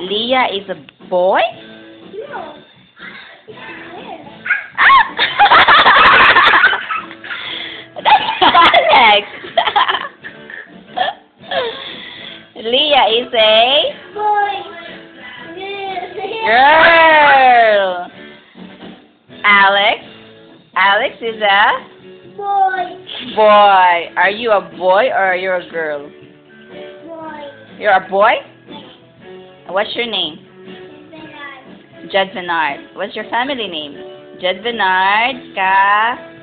Leah is a boy? No. Ah! That's Alex. Leah is a Boy. girl. Alex. Alex is a Boy. boy. Are you a boy or are you're a girl? Boy. You're a boy? What's your name? Venard. Jed Venard. What's your family name? Jed Bernard Ka